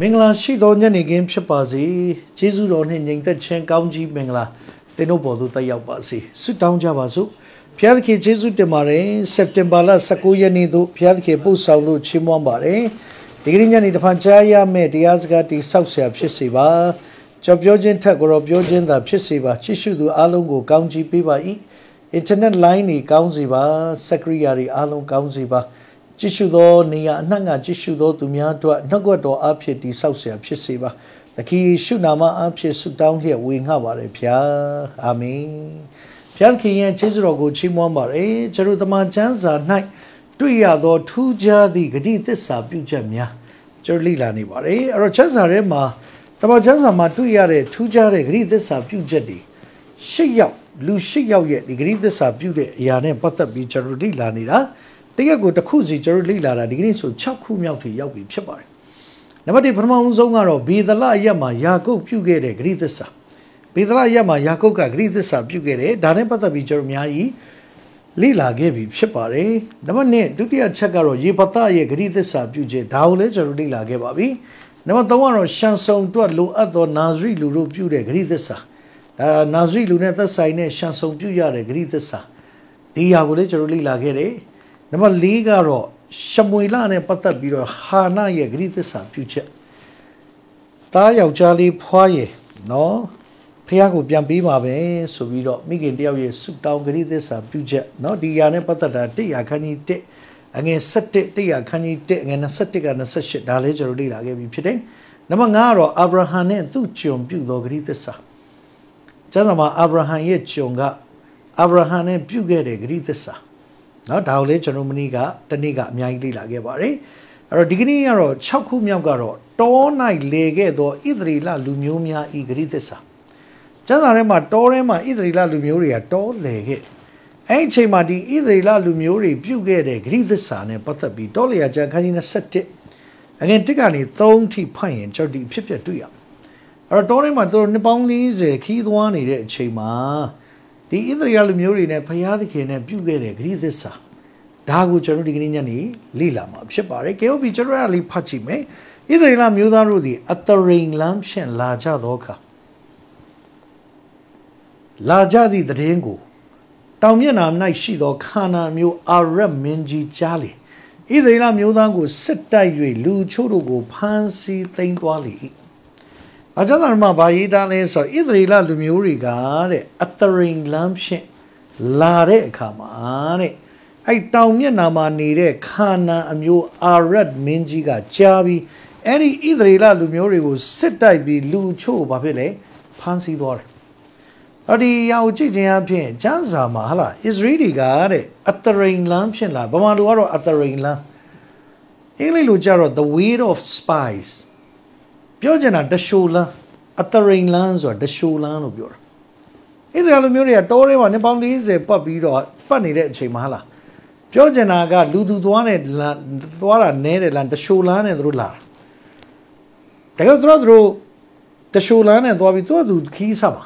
မင်္ဂလာရှိသောညနေခင်းဖြစ်ပါစေကျေးဇူးတော်နှင့်ညီသက်ခြင်းကောင်းကြီးမင်္ဂလာသင်တို့ပေါ်သို့တက်ရောက်ပါစေဆုတောင်းကြပါစို့ဘုရားသခင်ကျေးဇူးတင်ပါတယ်စက်တင်ဘာလ19ရက်နေ့သို့ဘုရားသခင်ပို့ဆောင်လို့ချီးမွမ်းပါတယ်ဒီကနေ့ညနေတဖန်ကြားရမယ့်တရားစကားတိဆောက်ဆရာဖြစ်စေပါကြော်ပြောခြင်းထက်ကိုတော့ပြောခြင်းသာဖြစ်စေပါချစ်ရှုသူအားလုံးကိုကောင်းချီးပေးပါ၏ internet line တွေကောင်းစေပါစက်ကရိယာတွေအားလုံးကောင်းစေပါ ကြည့်ရှုသောနေရာအနှံ့ကကြည့်ရှုသောသူများတို့နှုတ်ကတော်အဖြစ်တိဆောက်เสียဖြစ်စေပါသခင်ယေရှုနာမအဖြစ်ဆုတောင်းလျက်ဝေငှပါရဖျားအာမင်ဖျားသခင်ရဲ့ခြေစွတော်ကိုချီးမွမ်းပါရယ်ကျွန်တော်တမန်ကျမ်းစာ၌တွေ့ရသောထူးခြားသည့်ဂတိသစ္စာပြုချက်များကျွန်တော်လေ့လာနေပါရယ်အဲ့တော့ကျမ်းစာထဲမှာတမန်ကျမ်းစာမှာတွေ့ရတဲ့ထူးခြားတဲ့ဂတိသစ္စာပြုချက်တွေရှစ်ယောက်လူရှစ်ယောက်ရဲ့ဒီဂတိသစ္စာပြုတဲ့အရာနဲ့ပတ်သက်ပြီးကျွန်တော်လေ့လာနေတာ တရက်ကိုတစ်ခုစီကျွန်တော်လေ့လာတာဒီကနေ့ဆို6ခုမြောက်ထိရောက်ပြီဖြစ်ပါတယ်နံပါတ်1ပထမဆုံးကတော့ဘေဒလအရက်မှာယာကုပ်ပြုခဲ့တဲ့ဂရိသစ္စာဘေဒလအရက်မှာယာကုပ်ကဂရိသစ္စာပြုခဲ့တယ်ဒါနဲ့ပတ်သက်ပြီးကျွန်တော်အများကြီးလေ့လာခဲ့ပြီဖြစ်ပါတယ်နံပါတ်2ဒုတိယချက်ကတော့ယေပသရဲ့ဂရိသစ္စာပြုခြင်းဒါကိုလည်းကျွန်တော်လေ့လာခဲ့ပါပြီနံပါတ်3ကတော့ရှန်ဆုံတွက်လိုအပ်သောနာဇရိလူတို့ပြုတဲ့ဂရိသစ္စာဒါနာဇရိလူနဲ့သက်ဆိုင်တဲ့ရှန်ဆုံပြုရတဲ့ဂရိသစ္စာဒီဟာကိုလည်းကျွန်တော်လေ့လာခဲ့တယ် နံပါတ်၄ကတော့ရှမွေလနဲ့ပတ်သက်ပြီးတော့ဟာနာရဲ့ဂရိသစ္စာပြုချက်သားယောက်ျားလေးဖွားရဲ့နော်ဖះကိုပြန်ပေးပါပဲဆိုပြီးတော့မိခင်တယောက်ရဲ့ဆုတောင်းဂရိသစ္စာပြုချက်နော်ဒီຢာနဲ့ပတ်သက်တာ100ခန်းကြီး1အငယ်7 100ခန်းကြီး1အငယ်21က28ဒါလေးကျွန်တော်လေ့လာခဲ့ပြီးဖြစ်တယ်နံပါတ်5ကတော့အာဗြဟံနဲ့သူ့ကျွန်ပြုသောဂရိသစ္စာကျမ်းစာမှာအာဗြဟံရဲ့ကျွန်ကအာဗြဟံနဲ့ပြုခဲ့တဲ့ဂရိသစ္စာ เนาะဒါကိုလည်းကျွန်တော်မနေ့ကတနေ့ကအများကြီးလေ့လာခဲ့ပါတယ်အဲ့တော့ဒီကနေ့ကတော့6ခုမြောက်ကတော့တော၌လေခဲ့သောဣသရေလလူမျိုးများဤဂရိသစ္စာကျမ်းစာထဲမှာတောထဲမှာဣသရေလလူမျိုးတွေကတောလေခဲ့အဲ့ဒီအချိန်မှာဒီဣသရေလလူမျိုးတွေပြုတ်ခဲ့တဲ့ဂရိသစ္စာနဲ့ပတ်သက်ပြီးတောလေယာကျမ်းခန်းကြီး27အငယ်1ကနေ3ထိဖတ်ရင်ကျွန်တော်ဒီဖြစ်ဖြစ်တွေ့ရအဲ့တော့တောထဲမှာသူတို့နှစ်ပေါင်း40ခီးသွားနေတဲ့အချိန်မှာ ဒီဣသရေလလူမျိုးတွေနဲ့ဘုရားသခင်နဲ့ပြုခဲ့တဲ့ဂရိသစ္စာဒါကိုကျွန်တော်ဒီကနေ့ညနေလေ့လာမှာဖြစ်ပါတယ်ကေအိုဘီကျွန်တော်ကလေးဖတ်ကြည့်မယ်ဣသရေလမျိုးသားတို့သည်အသရိန်လမ်းဖြင့်လာကြသောအခါလာကြသည့်တည်င်းကိုတောင်မျက်နှာ၌ရှိသောခါနာမျိုးအာရတ်မင်းကြီးကြားလေဣသရေလမျိုးသားကိုစစ်တိုက်၍လူချို့တို့ကိုဖမ်းဆီးသိမ်းသွားလေ၏ အကျဉ်းသားမှာဗာရေးသားလဲဆိုဣသရေလလူမျိုးတွေကတဲ့အသရိန်လမ်းဖြင့်လာတဲ့အခါမှာတဲ့အဲ့တောင်မျက်နှာမှာနေတဲ့ခါနာအမျိုးအာရတ်မင်းကြီးကကြားပြီးအဲ့ဒီဣသရေလလူမျိုးတွေကိုစစ်တိုက်ပြီးလူချို့ဘာဖြစ်လဲဖမ်းဆီးသွားတယ်အဲ့ဒီရောက်ကြည့်ခြင်းအဖြစ်ကျမ်းစာမှာဟာလားဣသရေလတွေကအသရိန်လမ်းဖြင့်လာဗမာလူကတော့အသရိန်လမ်းအင်္ဂလိပ်လိုကြတော့ the way of spies ပြောချင်တာတရှိုလန်းအတရိန်လန်းဆိုတာတရှိုလန်းလို့ပြောတာဣသရေလမျိုးတွေကတောထဲမှာနှစ်ပေါင်း40ပတ်ပြီးတော့ပတ်နေတဲ့အချိန်မှာဟာလားပြောချင်တာကလူသူသွားတဲ့လမ်းသွားတာနဲတယ်လမ်းတရှိုလန်းနဲ့သူတို့လာတာတကယ်ဆိုတော့သူတို့တရှိုလန်းနဲ့သွားပြီးသူ့သူခီးစားပါ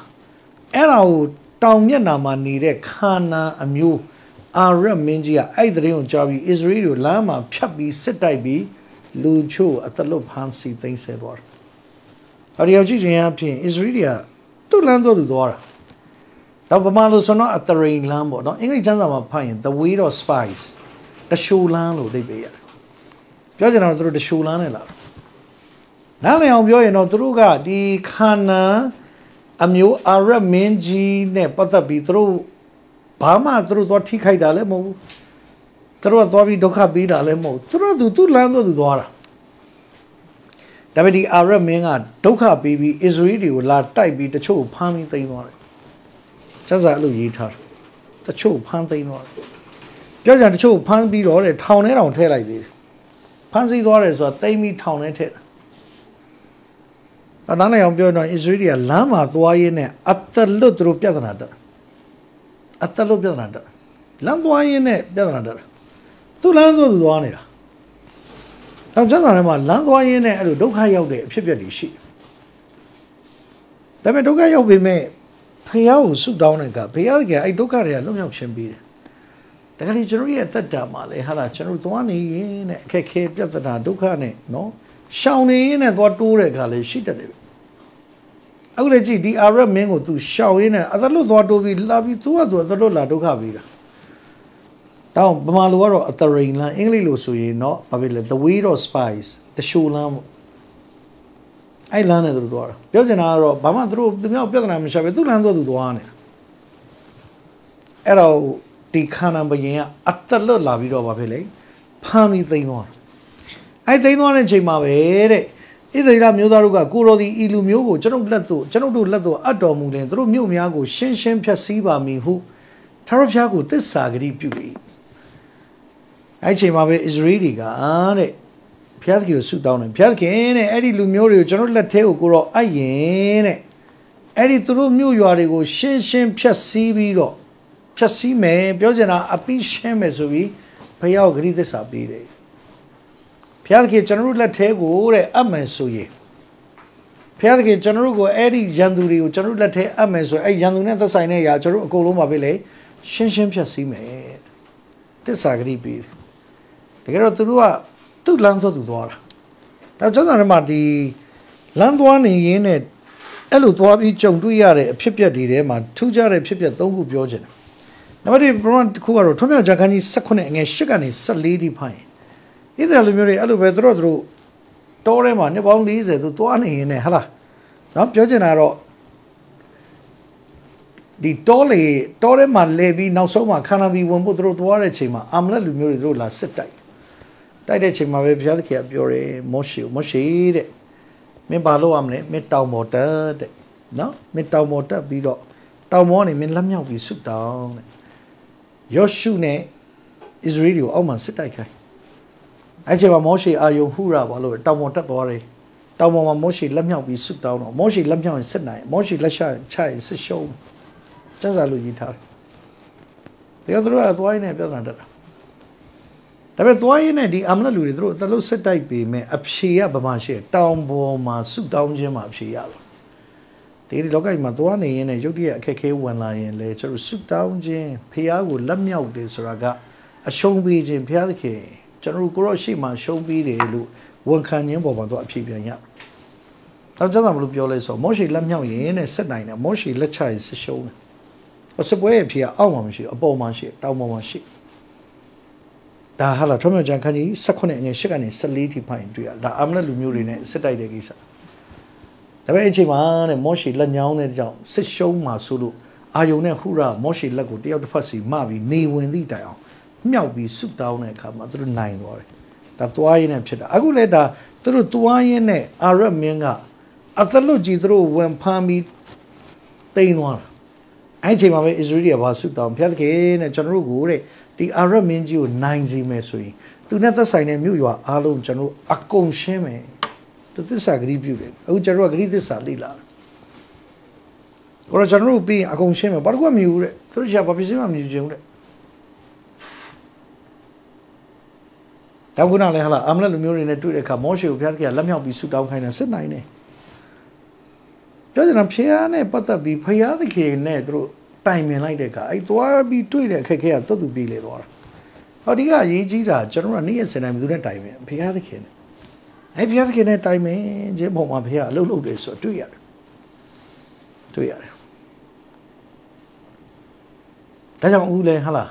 အဲ့ဒါကိုတောင်မျက်နှာမှာနေတဲ့ခါနာအမျိုးအာရမင်းကြီးကအဲ့ဒီတရင်ကိုကြားပြီးဣသရေလကိုလမ်းမှာဖြတ်ပြီးစစ်တိုက်ပြီးလူချို့အတလွတ်ဖမ်းဆီးသိမ်းဆဲသွားတယ်။ အဲဒီရောက်ကြည့်ခြင်းအဖြစ်ဣသရေလကသူ့လမ်းတော့သူသွားတာ။တော့ဗမာလိုဆိုတော့အတရိန်လမ်းပေါ့နော်။အင်္ဂလိပ်ကျမ်းစာမှာဖတ်ရင် the way of spies တရှူလမ်းလို့သိပေးရတယ်။ပြောချင်တာတော့သူတို့တရှူလမ်းနဲ့လာ။နားလည်အောင်ပြောရင်တော့သူတို့ကဒီခါနာအမျိုးအာရမင်းကြီးနဲ့ပတ်သက်ပြီးသူတို့ဘာမှသူတို့သွားထိခိုက်တာလည်းမဟုတ်ဘူး။သူတို့ကသွားပြီးဒုက္ခပေးတာလည်းမဟုတ်ဘူး။သူတို့သူသူ့လမ်းတော့သူသွားတာ။ ဒါပေမဲ့ဒီအာရမင်းကဒုက္ခပေးပြီးအစ္စရေးတွေကိုလာတိုက်ပြီးတချို့ဖမ်းပြီးသိမ်းသွားတယ်။ကျမ်းစာအဲ့လိုရေးထားတယ်။တချို့ဖမ်းသိမ်းသွားတယ်။ပြောကြတချို့ဖမ်းပြီးတော့တဲ့ထောင်ထဲတောင်ထည့်လိုက်သေးတယ်။ဖမ်းဆီးသွားတယ်ဆိုတာသိမ်းပြီးထောင်ထဲထည့်တာ။အနားနဲ့အောင်ပြောတော့အစ္စရေးတွေကလမ်းမှာသွားရင်းနဲ့အတလွတ်သူတို့ပြဿနာတက်။အတလွတ်ပြဿနာတက်။လမ်းသွားရင်းနဲ့ပြဿနာတက်။သူ့လမ်းသွားသူသွားနေတာ။ နောက်ကျမ်းစာထဲမှာလမ်းသွားရင်းနဲ့အဲ့လိုဒုက္ခရောက်တဲ့အဖြစ်အပျက်တွေရှိ။ဒါပေမဲ့ဒုက္ခရောက်ပေမဲ့ဖះကိုဆုတောင်းတဲ့ကဘုရားကအဲ့ဒုက္ခတွေကလွတ်မြောက်ခြင်းပေးတယ်။ဒါကြလေကျွန်တော်ရဲ့အသက်တာမှာလေဟာလားကျွန်တော်သွားနေရင်တဲ့အခက်ခဲပြဿနာဒုက္ခနဲ့နော် ရှောင်းနေရင်းနဲ့သွားတိုးတဲ့ခါလေးရှိတတ်တယ်အခုလည်းကြည့်ဒီအာရမင်းကို तू ရှောင်းရင်းနဲ့အသလွတ်သွားတိုးပြီးလာပြီး तू က तू အသလွတ်လာဒုက္ခပြီးတာ တောင်းဗမာလိုကတော့အသရိန်လန်းအင်္ဂလိပ်လိုဆိုရင်တော့ဘာဖြစ်လဲ the way of spice တရှိုလန်းပေါ့အဲ့လမ်းနဲ့သူတို့သွားတာပြောချင်တာကတော့ဘာမှသူတို့သူများပြဿနာမရှာပဲသူ့လမ်းသွားသူသွားနေတာအဲ့တော့ဒီခန္ဓာဘယင်ကအတလွတ်လာပြီးတော့ဘာဖြစ်လဲဖမ်းပြီးသိမ်းသွားအဲ့သိမ်းသွားတဲ့ချိန်မှာပဲတဲ့ဣသရေလမျိုးသားတို့ကကိုရောဒီဤလူမျိုးကိုကျွန်ုပ်လက်သို့ကျွန်ုပ်တို့လက်သို့အပ်တော်မူလင်သူတို့မြို့များကိုရှင်းရှင်းဖြတ်စည်းပါမည်ဟုထာဝရဘုရားကိုသစ္စာဂတိပြု၏ အဲ့ချိန်မှာပဲဣသရေလတွေကတဲ့ဘုရားသခင်ကိုဆုတောင်းတယ်ဘုရားသခင်တဲ့အဲ့ဒီလူမျိုးတွေကိုကျွန်တော်လက်ထဲကိုကိုတော့အပ်ရင်တဲ့အဲ့ဒီသူတို့မြို့ရွာတွေကိုရှင်းရှင်းဖြတ်စည်းပြီးတော့ဖြတ်စည်းမယ်ပြောချင်တာအပိရှင်းမယ်ဆိုပြီးဘုရားကိုဂရိသစ္စာပေးတယ်ဘုရားသခင်ကျွန်တော်တို့လက်ထဲကိုတဲ့အပ်မယ်ဆိုရင်ဘုရားသခင်ကျွန်တော်တို့ကိုအဲ့ဒီရန်သူတွေကိုကျွန်တော်တို့လက်ထဲအပ်မယ်ဆိုရင်အဲ့ရန်သူနဲ့သက်ဆိုင်တဲ့အရာကျွန်တော်တို့အကုန်လုံးပါပဲလေရှင်းရှင်းဖြတ်စည်းမယ်သစ္စာဂရိပေးတယ်တ ကယ်တော့သူတို့ကသူ့လမ်းသွားသူသွားတာဒါကျမ်းစာထဲမှာဒီလမ်းသွားနေရင်းနဲ့အဲ့လိုသွားပြီးကြုံတွေ့ရတဲ့အဖြစ်ပြက်တွေထဲမှာထူးခြားတဲ့ဖြစ်ပြက်၃ခုပြောချင်တယ်နံပါတ်1ပရမတစ်ခုကတော့ထွန်းမြောက်ဂျာခန်းကြီး18အငယ်8ကနေ14ဒီဖိုင်ဣသရေလလူမျိုးတွေအဲ့လိုပဲသူတို့သူတို့တောထဲမှာနှစ်ပေါင်း40သူသွားနေရင်ねဟာလားနော်ပြောချင်တာတော့ဒီတောလေတောထဲမှာလဲပြီးနောက်ဆုံးမှာခန္ဓာဘီဝင်ဖို့သူတို့သွားတဲ့ချိန်မှာအာမလက်လူမျိုးတွေသူတို့လာစစ်တိုက် တိုက်တဲ့ချိန်မှာပဲဘုရားသခင်ကပြောတယ်မောရှေမောရှေတဲ့မင်းဘာလုပ်ရမလဲမင်းတောင်ပေါ်တက်တဲ့နော်မင်းတောင်ပေါ်တက်ပြီးတော့တောင်ပေါ်ကနေမင်းလက်မြောက်ပြီးဆုတောင်းတဲ့ယောရှုနဲ့ဣသရေလကိုအောက်မှာစစ်တိုက်ခိုင်းအဲ့ချိန်မှာမောရှေအာယုန်ဟူရာဘာလို့တောင်ပေါ်တက်သွားတယ်တောင်ပေါ်မှာမောရှေလက်မြောက်ပြီးဆုတောင်းတော့မောရှေလက်မြောက်ရင်စစ်နိုင်မောရှေလက်ချချရင်စစ်ရှုံးကျန်းစာလို့ရေးထားတယ်တရားသူတို့ကသွားရင်းနဲ့ပြဿနာတက်တာ ဒါပေမဲ့သွားရင်းနဲ့ဒီအမလလူတွေသူတို့အသလို့စစ်တိုက်ပေမဲ့အဖြေကဗမာရှိတောင်ပေါ်မှာဆုတောင်းခြင်းမှာအဖြေရလို့ဒီဒီလောကကြီးမှာသွားနေရင်လည်းရုတ်တရက်အခက်ခဲဝင်လာရင်လေကျွန်တော်ဆုတောင်းခြင်းဖះကိုလက်မြောက်တယ်ဆိုတာကအရှုံးပေးခြင်းဖះသခင်ကျွန်တော်ကိုရောရှိမှရှုံးပေးတယ်လို့ဝန်ခံခြင်းပေါ်မှာတော့အဖြေပြန်ရတော့ကျမ်းစာမလို့ပြောလဲဆိုမောရှိလက်မြောက်ရင်နဲ့ဆက်နိုင်တယ်မောရှိလက်ချရင်ဆက်ရှုံးတယ်အစပွဲရဲ့ဖြေအောက်မှာမရှိအပေါ်မှာရှိတောင်ပေါ်မှာရှိ ဒါဟာလာထုံးမြကြံခန်းကြီး18အငယ်8ကနေ14ထိဖိုင်တွေ့ရဒါအမလက်လူမျိုးတွေနဲ့စစ်တိုက်တဲ့ကိစ္စဒါပေမဲ့အချိန်မှာတဲ့မောရှိလက်ညောင်းတဲ့ကြောင့်စစ်ရှုံးမှာဆိုလို့အာယုံနဲ့ဟူရာမောရှိလက်ကိုတယောက်တစ်ဖက်စီမှပြီးနေဝင်သည့်တိုင်အောင်မြောက်ပြီးဆုတောင်းတဲ့အခါမှာသူတို့နိုင်သွားတယ်ဒါသွားရင်းနဲ့ဖြစ်တာအခုလည်းဒါသူတို့သွားရင်းနဲ့အာရမင်းကအသလွတ်ကြီးသူတို့ဝင်ဖမ်းပြီးတိန်သွားတာအဲ့ချိန်မှာပဲအစ္စရေးကဘာဆုတောင်းဖျက်ခင်တဲ့ကျွန်တော်တို့ကိုတဲ့ ဒီအာရမင်းကြီးကိုနိုင်စီမယ်ဆိုရင်သူနဲ့သက်ဆိုင်တဲ့မြို့ရွာအားလုံးကျွန်တော်အကုန်ရှင်းမယ်သူသစ္စာဂရိပြုတယ်အခုကျွန်တော်ကဂရိသစ္စာလေ့လာတယ်ကျွန်တော်တို့ပြီးအကုန်ရှင်းမယ်ဘာလို့ကမယူတဲ့သူတို့ရှာဘာဖြစ်စမှမယူချင်ဘူးတဲ့တောက်ကုနာလည်းဟာလာအမလက်လူမျိုးတွေနဲ့တွေ့တဲ့အခါမောရှေကိုဘုရားသခင်ကလက်မြောက်ပြီးဆူတောင်းခိုင်းတယ်စစ်နိုင်တယ်ပြောချင်တာဖះနဲ့ပတ်သက်ပြီးဖះသခင်နဲ့သူတို့ တိုင်ပင်လိုက်တဲ့အခါအဲ့သွားပြီးတွေ့တဲ့အခက်ခဲကသွတ်သူပြေးလေသွားတာဟောဒီကအရေးကြီးတာကျွန်တော်ကနေ့ရက်စင်တိုင်းဘယ်သူနဲ့တိုင်ပင်ဖះသခင်နဲ့အဲ့ဖះသခင်နဲ့တိုင်ပင်ခြင်းပုံမှာဖះအလုပ်လုပ်တယ်ဆိုတွေ့ရတယ်တွေ့ရတယ်ဒါကြောင့်ဦးလဲဟာလား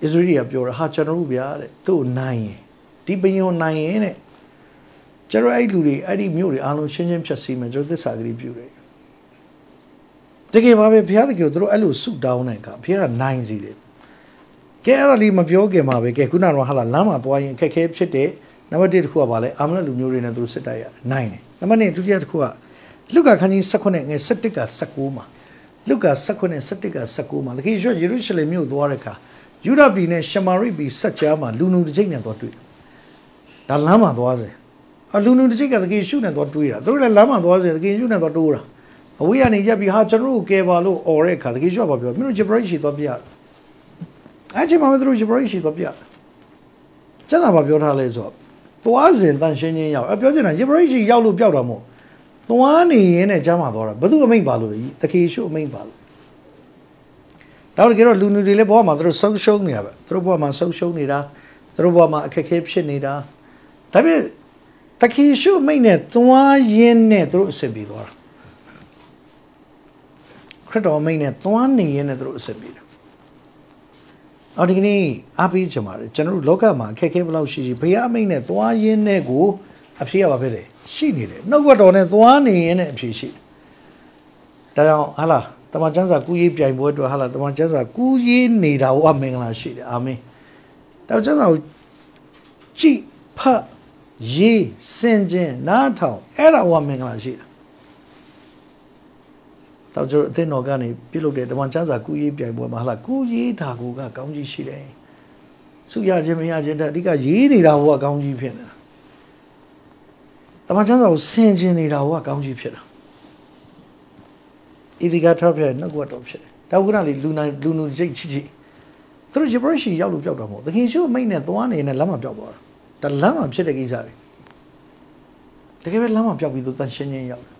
ဣသရေလကပြောတာဟာကျွန်တော်တို့ဗျာတဲ့သူ့နိုင်ရင်ဒီဘယုံနိုင်ရင်တဲ့ကျွန်တော်အဲ့လူတွေအဲ့ဒီမြို့တွေအားလုံးရှင်းရှင်းဖြတ်စည်းမယ်ကျွန်တော်သစ္စာဂရိပြုတယ် တကယ်ပါပဲဘုရားသခင်တို့အဲ့လိုဆုတောင်းတဲ့အခါဘုရားနိုင်စီတယ်ကဲအဲ့ဒါလေးမပြောခင်မှာပဲကဲခုနကတော့ဟာလာလမ်းမှာသွားရင်အခက်ခဲဖြစ်တဲ့နံပါတ်1တစ်ခုကဘာလဲအာမနလူမျိုးတွေနဲ့သူစစ်တိုက်ရနိုင်တယ်နံပါတ်2ဒုတိယတစ်ခုကလုကာခန်းကြီး16ငယ်17က19မှာလုကာ16 17က19မှာတကယ်ရွှေယေရုရှလင်မြို့သွားတဲ့အခါယူဒပြည်နဲ့ရှမာရိပြည်ဆက်ကြားမှာလူနူတစ်ချိန်နဲ့သွားတွေ့ဒါလမ်းမှာသွားစေအလူနူတစ်ချိန်ကတကယ်ရှုနဲ့သွားတွေ့တာသူတို့လည်းလမ်းမှာသွားစေတကယ်ရှုနဲ့သွားတိုးတာ အဝေးကနေရက်ပြီးဟာကျွန်တော်တို့ကဲပါလို့អော်တဲ့အခါတကယ်ရှုပါပြောမင်းတို့ဂျပရိရှိသွားပြရအဲ့ချိန်မှာမင်းတို့ဂျပရိရှိသွားပြကျန်တာဘာပြောထားလဲဆိုတော့သွားစဉ်တန်ရှင်းချင်းရောက်အပြောချင်တာဂျပရိရှိရောက်လို့ပြောက်တာမဟုတ်သွားနေရင်းနဲ့ကြားမှာသွားတာဘယ်သူအမိန့်ပါလို့တကယ်ရှုအမိန့်ပါလို့တော့တကယ်တော့လူလူတွေလည်းဘဝမှာသူတို့ဆုံးရှုံးနေတာပဲသူတို့ဘဝမှာဆုံးရှုံးနေတာသူတို့ဘဝမှာအခက်အခဲဖြစ်နေတာဒါပေမဲ့တခီရှုမိတ်နဲ့သွားရင်းနဲ့သူတို့အစစ်ပြီးသွားတာ ခရစ်တော်မိတ်နဲ့သွားနေရင်းနဲ့သူတို့အစစ်ပြီးတယ်အော်ဒီကနေ့အားပေးချင်ပါတယ်ကျွန်တော်တို့လောကမှာအခက်အခဲဘယ်လောက်ရှိရှိဘုရားမိတ်နဲ့သွားရင်းနဲ့ကိုအဖြစ်ရပါဖြစ်တယ်ရှိနေတယ်နှုတ်ကတော်နဲ့သွားနေရင်းနဲ့အဖြစ်ရှိတယ်ဒါကြောင့်ဟာလားတမန်ကျမ်းစာကူးရေးပြိုင်ပွဲအတွက်ဟာလားတမန်ကျမ်းစာကူးရေးနေတာဝမင်္ဂလာရှိတယ်အာမင်တမန်ကျမ်းစာကိုကြည်ဖတ်ရေးစင်ကျင်နားထောင်အဲ့ဒါဝမင်္ဂလာရှိတယ် တော့ကျွန်တော်အသင်းတော်ကနေပြုလုပ်တဲ့တမန်ကျမ်းစာကူးရေးပြိုင်ပွဲမှာဟာလားကူးရေးတာကူကကောင်းကြီးရှိတယ်စုရခြင်းမရခြင်းတဲ့အဓိကရေးနေတာဟိုကကောင်းကြီးဖြစ်နေတာတမန်ကျမ်းစာကိုဆင်ကျင်နေတာဟိုကကောင်းကြီးဖြစ်တာဣတိကထောက်ပြနှုတ်ကပတ်တော်ဖြစ်တယ်။တောက်ကနာလေးလူနိုင်လူနူစိတ်ချစ်ချစ်သူတို့ဂျပရရှိရောက်လို့ပျောက်တာမဟုတ်သခင်ရှုမိတ်နဲ့သွားနေနဲ့လမ်းမှာပျောက်သွားတာ။ဒါလမ်းမှာဖြစ်တဲ့ကိစ္စတွေ။တကယ်ပဲလမ်းမှာပျောက်ပြီးသူတန်ရှင်းချင်းရောက်တယ်။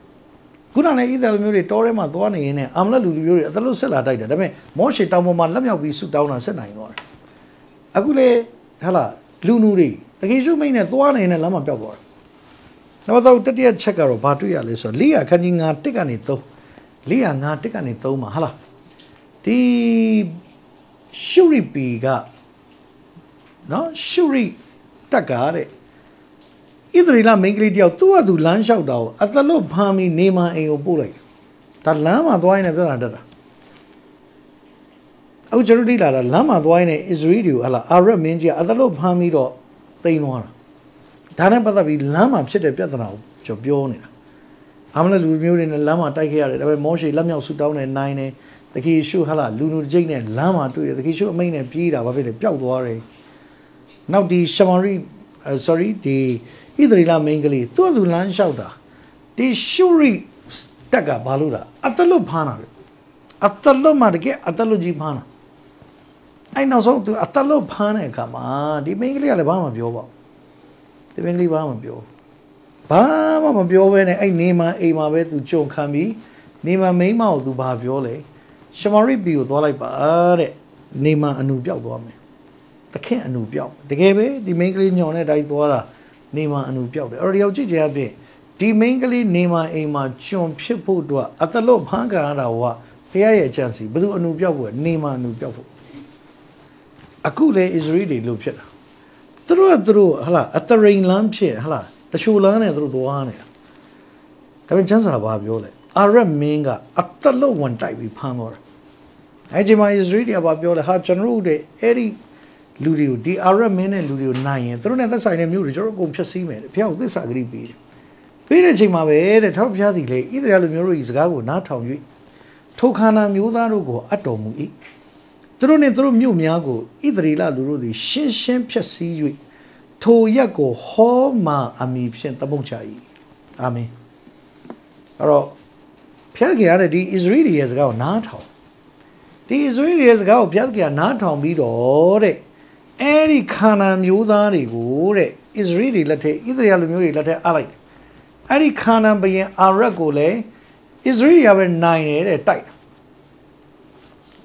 ခုနလည်းဣသရေလမျိုးတွေတောထဲမှာသွားနေရင်နဲ့အာမလလူလူမျိုးတွေအသလို့ဆက်လာတိုက်တယ်။ဒါပေမဲ့မောရှေတောင်ပေါ်မှာလက်မြောက်ပြီးဆုတောင်းတာဆက်နိုင်သွားတယ်။အခုလေဟာလာလူနူတွေတခင်ရှုမိတ်နဲ့သွားနေနဲ့လမ်းမှာပျောက်သွားတယ်။နောက်တော့တတိယချက်ကတော့ဘာတွေ့ရလဲဆိုတော့လိယခန်းကြီးငါတစ်ကနေသုံး405တက်ကနေ3မှာဟာလားဒီရှုရိပီကနော်ရှုရိတက်ကတဲ့ ဣသရေလမိန်းကလေးတယောက်သူ့ဟာသူလမ်းလျှောက်တာကိုအသလွတ်ဖမ်းပြီးနေမအိမ်ကိုပို့လိုက်ဒါလမ်းမှာသွားရင်လည်းပြဿနာတက်တာအခုကျွန်တော်ဒီလာတာလမ်းမှာသွားရင်လည်းအစ္စရေးတွေကိုဟာလားအာရတ်မင်းကြီးကအသလွတ်ဖမ်းပြီးတော့တိန်သွားတာဒါနဲ့ပတ်သက်ပြီးလမ်းမှာဖြစ်တဲ့ပြဿနာကိုကျွန်တော်ပြောနေတာအာမလလူမျိုးတွေနဲ့လမ်းမှာတိုက်ခဲ့ရတယ်ဒါပေမဲ့မောရှေလက်မြောက်ဆူတောင်းနေနိုင်တယ်တခိရှုဟလာလူနူတကြိတ်နဲ့လမ်းမှာတွေ့တယ်တခိရှုအမိတ်နဲ့ပြေးတာဘာဖြစ်လဲပျောက်သွားတယ်နောက်ဒီရှမာရိ sorry ဒီ ဣသရေလမိန်းကလေးသူ့သူလမ်းလျှောက်တာဒီရှုရိတက်ကဘာလို့လားအတလွတ်ဖားတာလေအတလွတ်မှာတကယ်အတလွတ်ကြီးဖားတာအဲ့နောက်ဆုံးသူအတလွတ်ဖားတဲ့အခါမှာဒီမိန်းကလေးကလည်းဘာမှမပြောပါဘူးဒီမိန်းကလေးဘာမှမပြောဘူးဘာမှမပြောဘဲနဲ့အဲ့နေမအိမ်မှာပဲသူကြုံခံပြီးနေမမိန်းမကိုသူဘာပြောလဲရှမာရိပီကိုသွားလိုက်ပါတဲ့နေမအနူပြောက်သွားမယ်တခင်အနူပြောက်တကယ်ပဲဒီမိန်းကလေးညောင်တဲ့တိုင်းသွားတာ နေမအနူပြောက်တယ်အဲ့တော့ယောက်ကြည့်ချင်အဖြစ်ဒီမိန်းကလေးနေမအိမ်မှာကျွန်ဖြစ်ဖို့အတွက်အတလို့ဖန်းခံရတာကဖះရဲ့အချမ်းစီဘယ်သူအနူပြောက်ဖို့နေမအနူပြောက်ဖို့အခုလေအစ္စရေးတွေလို့ဖြစ်တာသူတို့ကသူတို့ဟလာအတရိန်လမ်းဖြစ်ဟလာတချို့လမ်းနဲ့သူတို့သွားနေတာဒါပေမဲ့ချမ်းစာဘာပြောလဲအာရတ်မင်းကအသက်လို့ဝန်တိုက်ပြီးဖမ်းတော့တာအဲချိန်မှာဣသရေလကဘာပြောလဲဟာကျွန်တော်တို့တွေအဲ့ဒီ လူတွေကိုဒီအာရတ်မင်းနဲ့လူတွေကိုနိုင်ရင်သူတို့နဲ့သက်ဆိုင်တဲ့မြို့တွေကျွန်တော်တို့အကုန်ဖျက်ဆီးမယ်တဲ့ဖျောက်သစ္စာဂရိပေးတယ်ပြီးတဲ့ချိန်မှာပဲတဲ့ထောက်ဖျားစီလေဣသရေလလူမျိုးတို့ဤစကားကိုနားထောင်၍ထိုခါနာမျိုးသားတို့ကိုအတ်တော်မူ၏သူတို့နှင့်သူတို့မြို့များကိုဣသရေလလူတို့သည်ရှင်းရှင်းဖျက်ဆီး၍ထိုရက်ကိုဟောမာအမိဖြင့်သမုတ်ချ၏အာမင်အဲ့တော့ဖျက်ခင်ရတဲ့ဒီ Israeli ရဲ့စကားကိုနားထောင်ဒီ Israeli ရဲ့စကားကိုဖျက်ခင်ကနားထောင်ပြီးတော့တဲ့ အဲ့ဒီခါနာမျိုးသားတွေကိုတဲ့ Israeli လက်ထက်ဣသရေလလူမျိုးတွေလက်ထက်အလိုက်တယ်အဲ့ဒီခါနာဘယင်အာရက်ကိုလည်း Israeli ကပဲနိုင်တယ်တဲ့တိုက်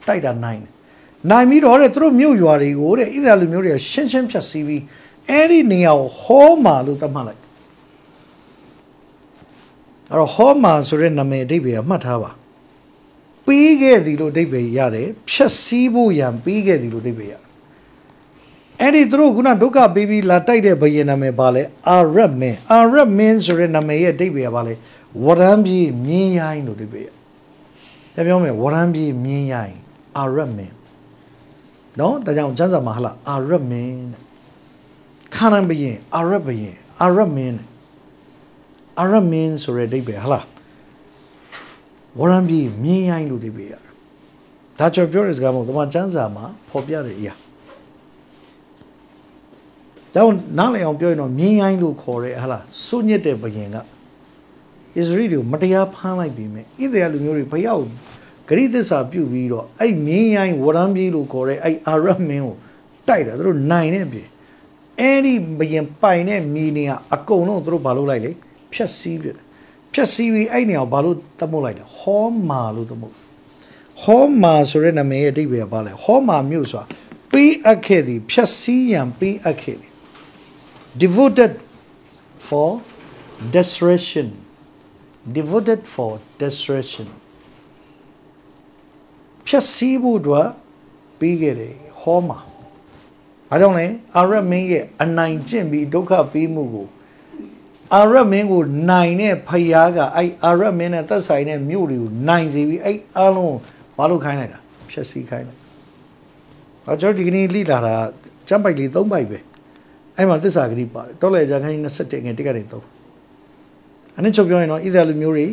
တိုက်တာနိုင်တယ်နိုင်ပြီးတော့တဲ့သူတို့မြို့ရွာတွေကိုတဲ့ဣသရေလလူမျိုးတွေကရှင်းရှင်းဖြတ်စည်းပြီးအဲ့ဒီနေရာကိုဟောမာလို့သတ်မှတ်လိုက်အဲ့တော့ဟောမာဆိုတဲ့နာမည်အဓိပ္ပာယ်မှတ်ထားပါပြီးခဲ့သည်လို့အဓိပ္ပာယ်ရတယ်ဖြတ်စည်းဖို့ရန်ပြီးခဲ့သည်လို့အဓိပ္ပာယ်ရတယ် အဲ့ဒီသူတို့ခုနဒုက္ခပေးပြီးလာတိုက်တဲ့ဘယင်နာမည်ပါလဲအာရတ်မင်းအာရတ်မင်းဆိုတဲ့နာမည်ရဲ့အဓိပ္ပာယ်ပါလဲဝရမ်းပြေမြင်းရိုင်းလို့အဓိပ္ပာယ်ရပြောမယ်ဝရမ်းပြေမြင်းရိုင်းအာရတ်မင်းနော်ဒါကြောင့်ကျမ်းစာမှာဟလာအာရတ်မင်းတဲ့ခါနန်ဘရင်အာရတ်ဘရင်အာရတ်မင်းအာရတ်မင်းဆိုတဲ့အိဗယ်ဟလားဝရံပြီးမြင်းရိုင်းလို့အိဗယ်ရဒါကြောင့်ပြောတဲ့စကားမဟုတ်တမန်ကျမ်းစာမှာဖော်ပြတဲ့အရာ ကြောင့်နားလည်အောင်ပြောရင်တော့မြင်းရိုင်းလို့ခေါ်တဲ့ဟလားစွညစ်တဲ့ဘရင်ကဣသရေလတွေကိုမတရားဖမ်းလိုက်ပြီးမြဲဣသရေလလူမျိုးတွေဘယောက်ဂရိသစ္စာပြုတ်ပြီးတော့အဲ့မြင်းရိုင်းဝရံပြေးလို့ခေါ်တဲ့အဲ့အာရတ်မင်းကိုတိုက်တာသူတို့နိုင်တဲ့အပြင်အဲ့ဒီဘယင်ပိုင်တဲ့မြေနေကအကုန်လုံးသူတို့ဘာလုပ်လိုက်လဲဖြတ်စည်းပြတယ်ဖြတ်စည်းပြီးအဲ့နေအောင်ဘာလို့သမုတ်လိုက်လဲဟောမာလို့သမုတ်ဟောမာဆိုတဲ့နာမည်ရဲ့အဓိပ္ပာယ်ကဘာလဲဟောမာမြို့ဆိုတာပေးအပ်ခဲ့သည်ဖြတ်စည်းရန်ပေးအပ်ခဲ့သည် devoted for destruction devoted for destruction ဖြတ်စည်းဖို့အတွက်ပြီးခဲ့တယ်ဟောမှာဘာကြောင့်လဲအာရမင်းရဲ့အနိုင်ကျင့်ပြီးဒုက္ခပေးမှုကိုအာရမင်းကိုနိုင်တဲ့ဖယားကအဲ့အာရမင်းနဲ့သက်ဆိုင်တဲ့မြို့တွေကိုနိုင်စေပြီးအဲ့အလုံးဘာလို့ခိုင်းလိုက်တာဖြတ်စည်းခိုင်းလိုက်။အကျော်ဒီကနေ့လိလာတာကျမ်းပိုက်လေး၃ပိုက်ပဲ။ အဲ့မှာသစ္စာဂတိပါတယ်။တော်လေကြာခိုင်း27ငယ်တစ်ကနေ3။အနည်းချုပ်ပြောရင်တော့ဣသရေလမျိုးတွေ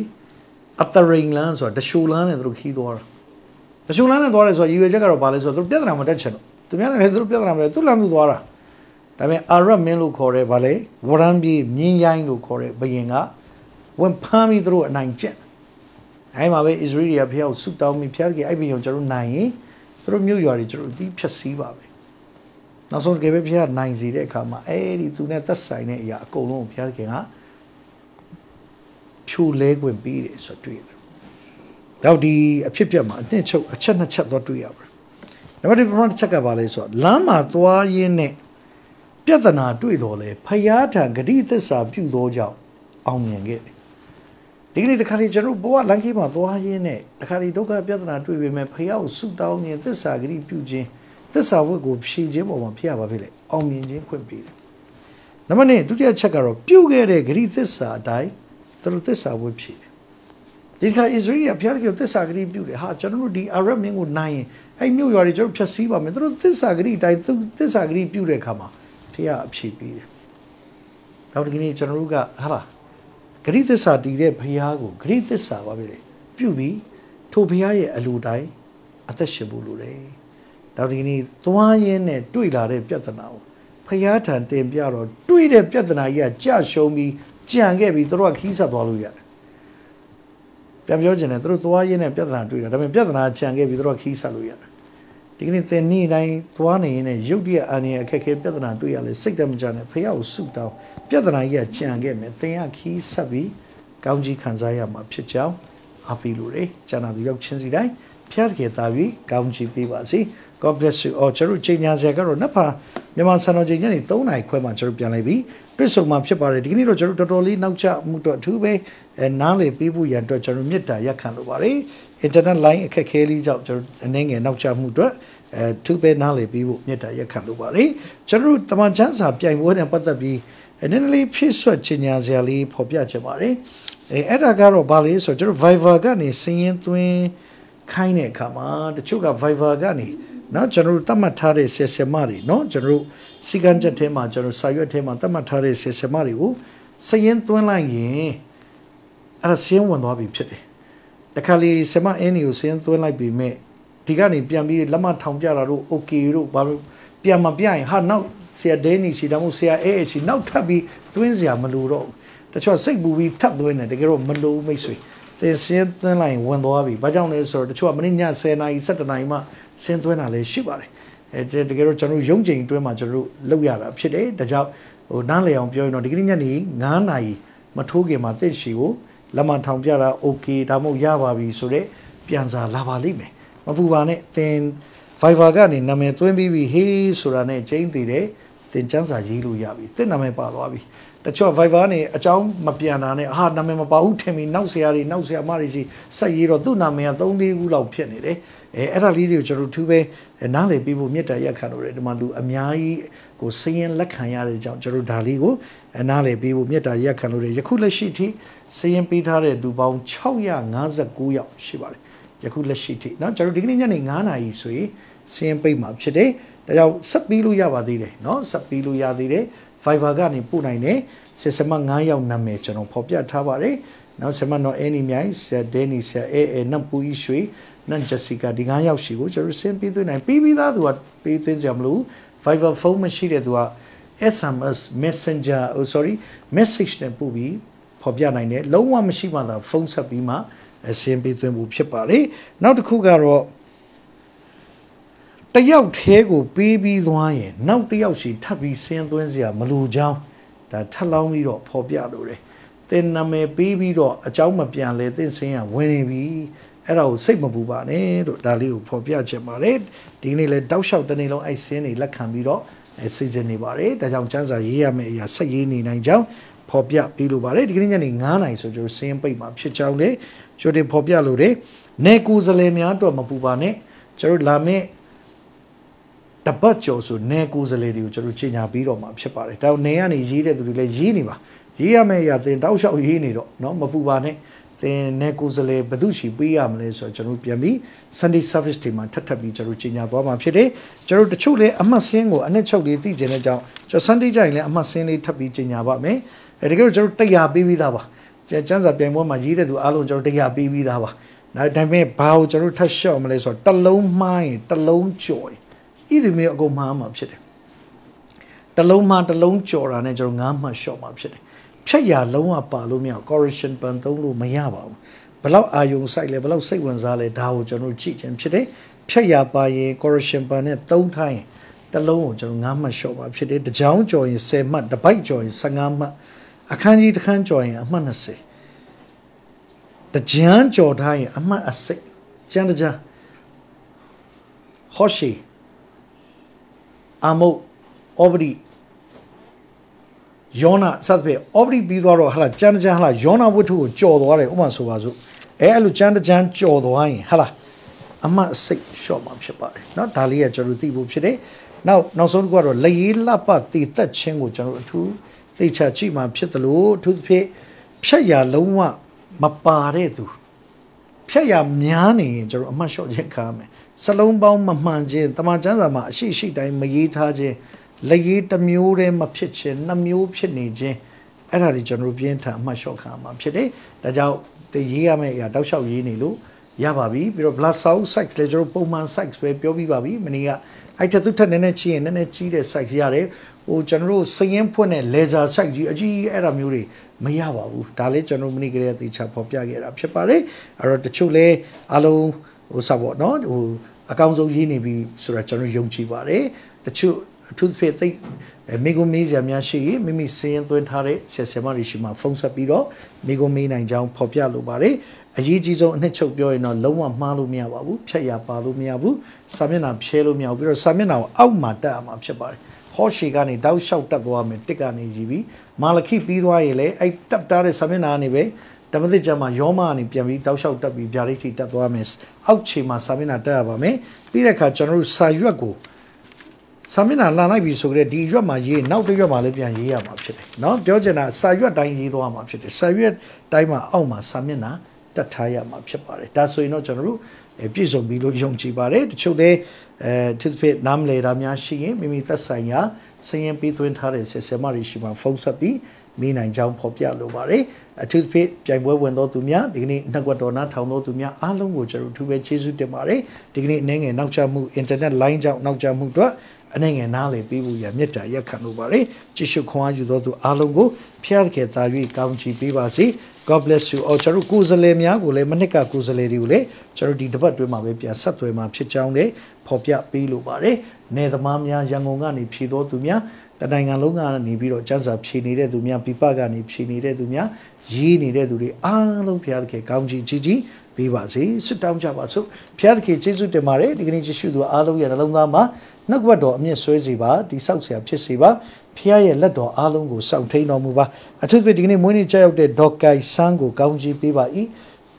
အတရိန်လန်းဆိုတာတရှူလန်းနဲ့သူတို့ခီးသွားတာ။တရှူလန်းနဲ့သွားတယ်ဆိုတော့ရည်ရွယ်ချက်ကတော့ဘာလဲဆိုတော့သူတို့ပြဿနာမတက်ချင်တော့သူများလည်းသူတို့ပြဿနာမတက်သူလမ်းသူသွားတာ။ဒါပေမဲ့အာရမင်းလို့ခေါ်တဲ့ဗာလေဝရန်ပြေမြင်းရိုင်းလို့ခေါ်တဲ့ဘယင်ကဝင်ဖမ်းပြီးသူတို့အနိုင်ကျင့်။အဲမှာပဲဣသရေလကဖျောက်ဆုတောင်းပြီးဖျားကြီးအဲ့ဘယင်ကိုကျွန်တော်နိုင်ရင်သူတို့မြို့ရွာတွေကျွန်တော်ပြီးဖြတ်စည်းပါပဲ နောက်ဆုံးတကယ်ပဲဘုရားနိုင်စီတဲ့အခါမှာအဲ့ဒီသူနဲ့သက်ဆိုင်တဲ့အရာအကုန်လုံးကိုဘုရားခင်ကဖြူလဲခွင့်ပြီးတယ်ဆိုတွေ့တယ်။တော့ဒီအဖြစ်ပြက်မှာအနှစ်ချုပ်အချက်နှစ်ချက်တော့တွေ့ရပါတယ်။နံပါတ်1ပထမတစ်ချက်ကဘာလဲဆိုတော့လမ်းမှာသွားရင်းနဲ့ပြဿနာတွေ့တော်လဲဖယားထံဂတိသစ္စာပြုသောကြောင့်အောင်မြင်ခဲ့တယ်ဒီကနေ့တခါလေကျွန်တော်ဘဝလမ်းကြီးမှာသွားရင်းနဲ့တခါလေဒုက္ခပြဿနာတွေ့ပေမဲ့ဖယားကိုဆုတောင်းခြင်းသစ္စာဂတိပြုခြင်း သစ္စာဝတ်ကိုဖြည့်ခြင်းပေါ်မှာဖယားပါဖြစ်လေအောင်မြင်ခြင်းခွင့်ပေးတယ်။နံပါတ်2ဒုတိယချက်ကတော့ပြုခဲ့တဲ့ဂတိသစ္စာအတိုင်းသူတို့သစ္စာဝတ်ဖြည့်တယ်။ဒီခါဣသရေလဖယားကသစ္စာဂတိပြုတယ်ဟာကျွန်တော်တို့ဒီအာရမင်းကိုနိုင်ရင်အဲ့မြို့ရွာတွေကျွန်တော်ဖြတ်စည်းပါမယ်သူတို့သစ္စာဂတိအတိုင်းသူသစ္စာဂတိပြုတဲ့အခါမှာဖယားအဖြည့်ပေးတယ်။နောက်ဒီကနေ့ကျွန်တော်တို့ကဟာလားဂရိသစ္စာတည်တဲ့ဘုရားကိုဂရိသစ္စာပါပဲလေပြုပြီးထိုဘုရားရဲ့အလိုတိုင်းအသက်ရှင်ဖို့လိုတယ်။ ဒါဒီနေ့သွားရင်းနဲ့တွေ့လာတဲ့ပြဿနာကိုဘုရားထံတင်ပြတော့တွေ့တဲ့ပြဿနာကြီးကကြာရှုံးပြီးကြံခဲ့ပြီးတို့ကခီးဆက်သွားလို့ရတယ်။ပြန်ပြောချင်တယ်တို့သွားရင်းနဲ့ပြဿနာတွေ့တာဒါပေမဲ့ပြဿနာကြံခဲ့ပြီးတို့ကခီးဆက်လို့ရတယ်။ဒီကနေ့သင်နေ့တိုင်းသွားနေရင်ရုပ်တရက်အန်ရအခက်ခဲပြဿနာတွေ့ရလဲစိတ်တမကြနဲ့ဖះကိုဆုတောင်းပြဿနာကြီးကကြံခဲ့မယ်သင်ကခီးဆက်ပြီးကောင်းကြီးခံစားရမှာဖြစ်ကြောင်းအားပေးလို့ရကျန်တာသူရောက်ချင်းစီတိုင်းဖျားတကယ်သားပြီးကောင်းကြီးပေးပါစေ God bless you အော်ကျွန်တော်ချိန်ညာစရာကတော့နှစ်ဖာမြန်မာစံတော်ချိန်ညနေ3နာရီခွဲမှာကျွန်တော်ပြန်လိုက်ပြီတွေ့ဆုံမှာဖြစ်ပါတယ်ဒီကနေ့တော့ကျွန်တော်တော်တော်လေးနောက်ကျမှုတော့အထူးပဲအဲနားလေပေးဖို့ရန်အတွက်ကျွန်တော်မြစ်တာရက်ခံလိုပါတယ် internet line အခက်ခဲလေးကြောင့်ကျွန်တော်အနေငယ်နောက်ကျမှုအတွက်အဲသူပဲနားလေပြီးဖို့မြစ်တာရက်ခံလိုပါတယ်ကျွန်တော်တမန်ချန်းစာပြိုင်ပွဲနဲ့ပတ်သက်ပြီးနည်းနည်းလေးဖြစ်ဆွတ်ချင်ညာစရာလေးဖော်ပြချင်ပါတယ်အဲအဲ့ဒါကတော့ဗာလေးဆိုကျွန်တော် Viber ကနေစင်းရင်သွင်းခိုင်းတဲ့အခါမှာတချို့က Viber ကနေ เนาะကျွန်တော်တို့တတ်မှတ်ထားတဲ့ဆက်ဆံမတွေเนาะကျွန်တော်တို့စီကံချက်ထဲမှာကျွန်တော်စာရွက်ထဲမှာတတ်မှတ်ထားတဲ့ဆက်ဆံမတွေကိုစရင်သွင်းလိုက်ရင်အဲ့ဒါစင်းဝင်သွားပြီဖြစ်တယ်တခါလေဆမအင်းကိုစင်းသွင်းလိုက်ပြီမဲ့ဒီကနေပြန်ပြီးလက်မထောင်ပြတာတို့ okay တို့ဘာလို့ပြန်မပြရင်ဟာနောက်ဆရာဒဲနီချီဒါမှမဟုတ်ဆရာအဲအဲချီနောက်ထပ်ပြီးသွင်းစရာမလိုတော့ဘူးတချို့စိတ်ပူပြီးထပ်သွင်းတယ်တကယ်တော့မလိုမိတ်ဆွေတင်စင်းသွင်းလိုက်ဝင်သွားပြီဘာကြောင့်လဲဆိုတော့တချို့ကမနေ့ည10နာရီ17နာရီမှ စင်းသွင်းတာလည်းရှိပါတယ်အဲတကယ်တော့ကျွန်တော်ရုံးချိန်တွင်းမှာကျွန်တော်လုပ်ရတာဖြစ်တယ်ဒါကြောင့်ဟိုနားလေအောင်ပြောရင်တော့ဒီကနေ့ညနေ9နာရီမထိုးခင်မှာတစ်ရှီကိုလက်မထောင်ပြတာ okay ဒါမှမဟုတ်ရပါပြီဆိုတော့ပြန်စာလာပါလိမ့်မယ်မပူပါနဲ့သင် Viber ကနေနာမည်သွင်းပြီးပြီဟေးဆိုတာနဲ့ကျင်းတည်တယ်သင်ချမ်းစာရေးလို့ရပြီသင်နာမည်ပါသွားပြီ တချို့ Viber နေအကြောင်းမပြန်တာနဲ့အာနာမည်မပါဘူးထင်ပြီးနောက်ဆရာတွေနောက်ဆရာမတွေရှိဆက်ရေးတော့သူ့နာမည်က3 4ခုလောက်ဖြစ်နေတယ်အဲအဲ့ဒါလေးတွေကိုကျွန်တော်သူပဲနားလည်ပြီးဖို့မြတ်တာရက်ခံလို့ရတယ်ဒီမှာလူအများကြီးကိုစည်ရင်လက်ခံရတဲ့ကြောင့်ကျွန်တော်ဒါလေးကိုနားလည်ပြီးဖို့မြတ်တာရက်ခံလို့ရယခုလက်ရှိထိစည်ရင်ပေးထားတဲ့လူပေါင်း659ယောက်ရှိပါတယ်ယခုလက်ရှိထိเนาะကျွန်တော်ဒီကနေ့ညနေ9နာရီဆိုရင်စည်ရင်ပိတ်မှာဖြစ်တယ်ဒါကြောင့်ဆက်ပြီးလို့ရပါသေးတယ်เนาะဆက်ပြီးလို့ရသေးတယ် Viber ကနေပို့နိုင်တယ်စစ်စမ9ယောက်နာမည်ကျွန်တော်ဖော်ပြထားပါတယ်နောက်ဆမနော်အင်းနီမြိုင်ဆရာဒဲနီဆရာအဲအဲနတ်ပူကြီးရွှေနတ်ဂျက်စီကာဒီ9ယောက်ရှိကိုကျွန်တော်ဆင်းပြီးသွင်းနိုင်ပြီးပြီးသားသူကပြီးသွင်းကြမလို့ Viber ဖုန်းမရှိတဲ့သူက SMS Messenger oh sorry message နဲ့ပို့ပြီးဖော်ပြနိုင်တယ်လုံးဝမရှိမှသာဖုန်းဆက်ပြီးမှအဆင်းပြီးသွင်းဖို့ဖြစ်ပါလေနောက်တစ်ခုကတော့ တယောက်သေးကိုပေးပြီးသွားရင်နောက်တယောက်စီထပ်ပြီးဆင်းသွင်းစရာမလိုကြောင်းဒါထပ်လောင်းပြီးတော့ဖော်ပြလို့တယ်သင်နာမည်ပေးပြီးတော့အเจ้าမပြန်လဲသင်ဆင်းရဝင်နေပြီအဲ့ဒါကိုစိတ်မပူပါနဲ့လို့ဒါလေးကိုဖော်ပြချင်ပါတယ်ဒီနေ့လဲတောက်လျှောက်တနေ့လုံးအဲ့ဆင်းနေလက်ခံပြီးတော့စိတ်စင်နေပါတယ်ဒါကြောင့်စံစာရေးရမယ့်အရာဆက်ရေးနေနိုင်ကြောင်း ဖော်ပြပေးလိုပါတယ်ဒီကနေ့ညနေ9:00နာရီဆိုကျွန်တော်စင်းပိတ်မှာဖြစ်ကြောင်းလေကြိုတင်ဖော်ပြလိုတယ်နေကူစလဲများတော့မပူပါနဲ့ကျွန်တော်လာမယ့် တပတ်ကျော်ဆိုနေကူစလဲတွေကိုကျွန်တော်ချိန်ညာပြီးတော့မှာဖြစ်ပါတယ်ဒါနေကနေရေးတဲ့သူတွေလည်းရေးနေပါရေးရမယ့်အရာသင်တောက်လျှောက်ရေးနေတော့เนาะမပူပါနဲ့သင်နဲ့ကိုယ်စားလှယ်ဘယ်သူရှိပေးရမလဲဆိုတော့ကျွန်တော်ပြန်ပြီး Sunday service တွေမှာထပ်ထပ်ပြီးကျွန်တော်ကြီးညာသွားမှာဖြစ်တယ်ကျွန်တော်တချို့လည်းအမှတ်စင်းကိုအနှစ်ချုပ်လေးသိကျင်တဲ့အကြောင်းကျွန်တော် Sunday ကြရင်လည်းအမှတ်စင်းလေးထပ်ပြီးကြီးညာပါမယ်အဲတကယ်လို့ကျွန်တော်တရားပေးပြီးသားပါကျန်းစာပြိုင်ပွဲမှာရေးတဲ့သူအားလုံးကျွန်တော်တရားပေးပြီးသားပါနောက်ဒါပေမဲ့ဘာကိုကျွန်တော်ထပ်လျှော့မလဲဆိုတော့တလုံးမှားရင်တလုံးကြော်ရင် ဤသူမျိုးအကုန်မှားမှာဖြစ်တယ်တလုံးမှားတလုံးကြော်တာနဲ့ကျွန်တော်ငါးမှတ်လျှော့မှာဖြစ်တယ်ဖြတ်ရလုံးဝပါလို့မရ correction ပန်သုံးလို့မရပါဘူးဘလောက်အာယုံစိုက်လဲဘလောက်စိတ်ဝင်စားလဲဒါကိုကျွန်တော်ကြည့်ခြင်းဖြစ်တယ်ဖြတ်ရပါရင် correction ပန်နဲ့သုံးထိုင်းတလုံးကိုကျွန်တော်9မှတ်လျှော့ပါဖြစ်တယ်တကြောင်ကြော်ရင်10မှတ်တစ်ပိုက်ကြော်ရင်15မှတ်အခန်းကြီးတစ်ခန်းကြော်ရင်အမှတ်20တကြမ်းကြော်ထားရင်အမှတ်အစိတ်ကျန်တကြမ်းဟောရှိ အမုတ်ဩပတိယောနာစသဖြင့်အော်ပရီပြီးသွားတော့ဟာလာကျန်းတကြမ်းဟာလာယောနာဝတ္ထုကိုကြော်သွားတယ်ဥပမာဆိုပါစို့အဲအဲ့လိုကျန်းတကြမ်းကြော်သွားရင်ဟာလာအမတ်စိတ်လျှော့မှာဖြစ်ပါတယ်เนาะဒါလေးကကျွန်တော်သိဖို့ဖြစ်တယ်နောက်နောက်ဆုံးတစ်ခုကတော့လေရေးလပ်ပတည်သက်ခြင်းကိုကျွန်တော်အထူးသိချကြည့်မှဖြစ်တယ်လို့အထူးသဖြင့်ဖြတ်ရလုံးဝမပါတဲ့သူ ဖြတ်ရများနေရင်ကျွန်တော်အမှတ်လျှော့ခြင်းခံရမယ်စလုံးပေါင်းမမှန်ခြင်းတမန်ကျမ်းစာမှာအရှိရှိတိုင်းမရေးထားခြင်းလက်ရေးတစ်မျိုးတည်းမဖြစ်ခြင်းနှစ်မျိုးဖြစ်နေခြင်းအဲ့ဒါတွေကျွန်တော်ပြင်းထန်အမှတ်လျှော့ခံမှာဖြစ်တယ်ဒါကြောင့်တရေးရမယ့်အရာတောက်လျှောက်ရေးနေလို့ရပါပြီပြီးတော့ blood cell size လည်းကျွန်တော်ပုံမှန် size ပဲပြောပြပါပြီမနေ့ကအဲ့တသူထက်နည်းနည်းကြီးရင်နည်းနည်းကြီးတဲ့ size ရတယ်ဟိုကျွန်တော်တို့စရင်ဖွင့်တဲ့ laser size ကြီးအကြီးအဲ့ဒါမျိုးတွေ မရပါဘူးဒါလည်းကျွန်တော်မနေ့ကလေးအသေးချဖော်ပြခဲ့တာဖြစ်ပါတယ်အဲ့တော့တချို့လဲအလုံးဟိုစပေါ့နော်ဟိုအကောင်းဆုံးရေးနေပြီဆိုတော့ကျွန်တော်ယုံကြည်ပါတယ်တချို့အထူးသဖြင့်သိမိကုမေးစရာများရှိရင်မိမိစည်ရင်သွင်းထားတဲ့ဆရာဆရာမတွေရှိမှဖုန်းဆက်ပြီးတော့မိကုမေးနိုင်ကြောင်းဖော်ပြလိုပါတယ်အရေးကြီးဆုံးအနှစ်ချုပ်ပြောရင်တော့လုံးဝမှားလို့မရပါဘူးဖြတ်ရပါလို့မရဘူးစာမျက်နှာဖြဲလို့မရဘူးပြီးတော့စာမျက်နှာကိုအောက်မှာတက်အောင်မှာဖြစ်ပါတယ် ဟောရှေကနေတောက်လျှောက်တက်သွားမယ်တစ်ကနေကြည့်ပြီးမာလခိပြီးသွားရင်လည်းအဲ့တက်တာတဲ့စာမျက်နှာကနေပဲဓမ္မသစ်ကျမ်းမှာယောမကနေပြန်ပြီးတောက်လျှောက်တက်ပြီးဗျာဒိဋ္ဌိတက်သွားမယ်အောက်ခြေမှာစာမျက်နှာတက်ရပါမယ်ပြီးတဲ့အခါကျွန်တော်တို့စာရွက်ကိုစာမျက်နှာလာလိုက်ပြီဆိုကြတဲ့ဒီရွက်မှာရေးနောက်တစ်ရွက်မှာလည်းပြန်ရေးရမှာဖြစ်တယ်เนาะပြောချင်တာစာရွက်တိုင်းရေးသွားမှာဖြစ်တယ်စာရွက်တိုင်းမှာအောက်မှာစာမျက်နှာတက်ထားရမှာဖြစ်ပါတယ်ဒါဆိုရင်တော့ကျွန်တော်တို့ ပြည့်စုံပြီလို့ယုံကြည်ပါတယ်တချို့လည်းအဲသူဖြစ်နားမလဲတာများရှိရင်မိမိသက်ဆိုင်ရာစည်ရင်ပြီးသွင်းထားတဲ့ဆရာမတွေရှိမှဖုန်းဆက်ပြီးမိနိုင်ကြောင်းဖော်ပြလိုပါတယ်အထူးသဖြင့်ပြိုင်ပွဲဝင်သောသူများဒီကနေ့နှက်ကွက်တော်နာထောင်သောသူများအားလုံးကိုကျွန်တော်ထူးပဲကျေးဇူးတင်ပါတယ်ဒီကနေ့အနေငယ်နောက်ကျမှုအင်တာနက်လိုင်းကြောင့်နောက်ကျမှုအတွက်အနေငယ်နားလေပြီးဖို့ရမြတ်တာရက်ခံလိုပါတယ်ကြည့်ရှုခွန်အားယူသောသူအားလုံးကိုဖျားတဲ့သာ၍ကောင်းချီးပေးပါစေ God bless you အော်ကျွန်တော်ကိုယ်စလဲများကိုလည်းမနစ်ကကိုယ်စလဲတွေကိုလည်းကျွန်တော်ဒီတပတ်တွင်းမှာပဲပြန်ဆက်သွယ်မှာဖြစ်ကြောင်းလည်းဖော်ပြပေးလိုပါတယ်နေသမားများရန်ကုန်ကနေဖြည့်တော်သူများတနိုင်ငံလုံးကနေပြီးတော့ကျန်းစာဖြည့်နေတဲ့သူများပြပကနေဖြည့်နေတဲ့သူများရေးနေတဲ့သူတွေအားလုံးဘုရားသခင်ကောင်းချီးကြီးကြီးပေးပါစေဆွတောင်းကြပါစို့ဘုရားသခင်ကျေးဇူးတင်ပါတယ်ဒီကနေ့ယေရှုသူအားလုံးရဲ့နှလုံးသားမှာနှုတ်ကပတ်တော်အမြင့်ဆွဲစေပါဒီဆောက်ဆရာဖြစ်စေပါ ဖခင်ရဲ့လက်တော်အားလုံးကိုစောင့်ထိန်တော်မူပါအထူးသဖြင့်ဒီကနေ့မွေးနေ့ကြောက်ရောက်တဲ့ဒေါက်ကိုင်ဆန်းကိုကောင်းချီးပေးပါ၏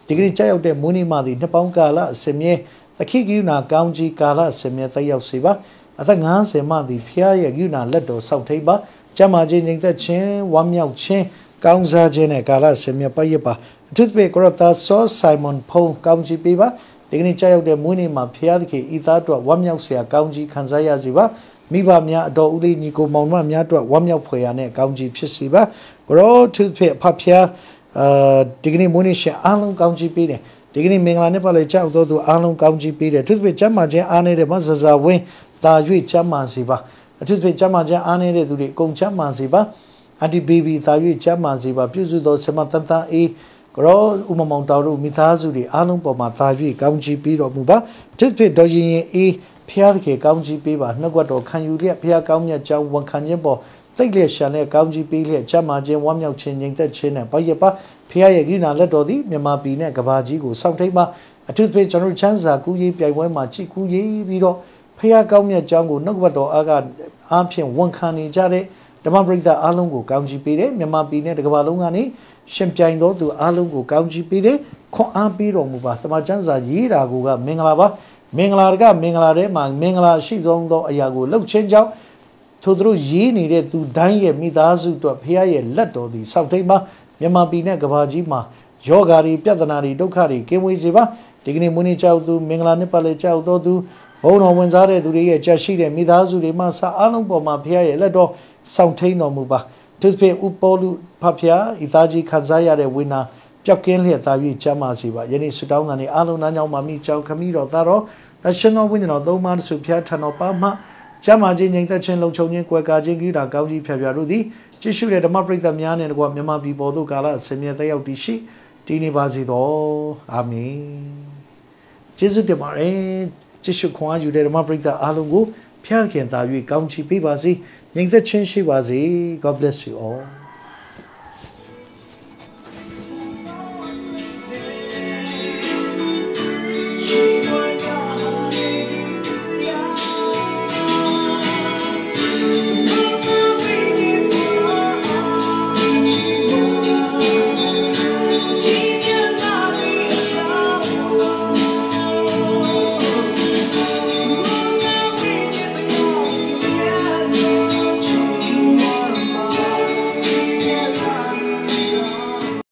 ဒီကနေ့ကြောက်ရောက်တဲ့မွေးနေ့မှာဒီနှစ်ပေါင်းကာလအစမြဲသခိကိယနာကောင်းချီးကာလအစမြဲတက်ရောက်စေပါအသက်50မှဒီဖခင်ရဲ့ကိယနာလက်တော်စောင့်ထိန်ပါကျမ်းမာခြင်းငြိမ်သက်ခြင်းဝမ်းမြောက်ခြင်းကောင်းစားခြင်းနဲ့ကာလအစမြဲပတ်ရပါအထူးသဖြင့်ကရတာဆောဆိုင်မွန်ဖုံကောင်းချီးပေးပါဒီကနေ့ကြောက်ရောက်တဲ့မွေးနေ့မှာဖခင်သခင်ဤသားတို့ဝမ်းမြောက်စရာကောင်းကြီးခံစားရစေပါ မိဘများအတော်ဦးလေးညီကိုမောင်နှမများတို့ဝမ်းမြောက်ဖွယ်ရာနဲ့အကောင်းကြီးဖြစ်စေပါဂရောသူဖြစ်ဖဖျားအာဒီကနေ့မွေးနေ့ရှင်အားလုံးကောင်းကြီးပေးတယ်ဒီကနေ့မင်္ဂလာနေ့ပါလေကြောက်တော်သူအားလုံးကောင်းကြီးပေးတယ်သူဖြစ်ကျမ်းမာခြင်းအားနေတဲ့မဆဆဝင်းတာ၍ကျမ်းမာစေပါအထူးဖြစ်ကျမ်းမာခြင်းအားနေတဲ့သူတွေအကုန်ကျမ်းမာစေပါအန်တီဘေဘီတာ၍ကျမ်းမာစေပါပြုစုသောဆမတန်တန်အေးကရောဥမမောင်တော်တို့မိသားစုတွေအားလုံးပေါ်မှာသာ၍ကောင်းချီးပေးတော်မူပါတစ်ဖြစ်တော်ရင်ရင်အေး ဖျားသခင်ကောင်းချီးပေးပါနှုတ်ကပတ်တော်ခံယူလျက်ဖျားကောင်းမြတ်ကြောင်းဝန်ခံခြင်းပေါ်သိလျက်ရှာနဲ့ကောင်းချီးပေးလျက်ချမ်းမာခြင်းဝမ်းမြောက်ခြင်းငြိမ်သက်ခြင်းနဲ့ဘာရပါဖျားရဲ့ကိနာလက်တော်သည်မြန်မာပြည်နဲ့ကဘာကြီးကိုစောင့်ထိန်ပါအထူးသဖြင့်ကျွန်တော်ချမ်းစာကူးရေးပြိုင်ပွဲမှာကြည်ကူးရေးပြီးတော့ဖျားကောင်းမြတ်ကြောင်းကိုနှုတ်ကပတ်တော်အားကအားဖြင့်ဝန်ခံနေကြတဲ့ဓမ္မပရိသတ်အားလုံးကိုကောင်းချီးပေးတယ်မြန်မာပြည်နဲ့တကမ္ဘာလုံးကနေရှင်ပြိုင်တော်သူအားလုံးကိုကောင်းချီးပေးတယ်ခွန်အားပေးတော်မူပါသမာကျမ်းစာရေးတာကိုကမင်္ဂလာပါ မင်္ဂလာကမင်္ဂလာထဲမှာမင်္ဂလာရှိဆုံးသောအရာကိုလှုပ်ချင်းကြောင်းထိုသူတို့ရေးနေတဲ့သူတိုင်းရဲ့မိသားစုတို့ဖခင်ရဲ့လက်တော်သည်စောက်ထိန်ပါမြန်မာပြည်နဲ့ကမ္ဘာကြီးမှာယောဂါတွေပြဿနာတွေဒုက္ခတွေကင်းဝေးစေပါဒီကနေ့မွေးနေ့ကြောက်သူမင်္ဂလာနှစ်ပတ်လည်ကြောက်တော်သူဘုံတော်ဝင်စားတဲ့သူတွေရဲ့ကြက်ရှိတဲ့မိသားစုတွေမှာစာအလုံးပေါ်မှာဖခင်ရဲ့လက်တော်စောင့်ထိန်တော်မူပါသူဖြင့်ဥပေါ်လူဖဖျားဤသားကြီးခံစားရတဲ့ဝိနာ ပျောက်ကင်းလျက်သား၍ကျမ်းမာစေပါယနေ့ဆုတောင်းတာနေအလုံးနားကြောင့်မာမိကြောင့်ခမီတော်သားတော်တရှင်တော်ဝိညာဉ်တော်သုံးပါးဆုဖျားထံတော်ပါမှကျမ်းမာခြင်းငြိမ်သက်ခြင်းလုံခြုံခြင်းကွယ်ကာခြင်းကိတာကောင်းကြီးဖြာဖြာတို့သည်ကြည့်ရှုတဲ့ဓမ္မပရိသတ်များနဲ့တကွမြန်မာပြည်ပေါ်သို့ကာလအစဉ်မြဲတက်ရောက်တည်ရှိတည်နေပါစေသောအာမင်ကျေးဇူးတင်ပါတယ်ကြည့်ရှုခွန်အားယူတဲ့ဓမ္မပရိသတ်အားလုံးကိုဖျားခင်သာ၍ကောင်းချီးပေးပါစေငြိမ်သက်ခြင်းရှိပါစေ God bless you all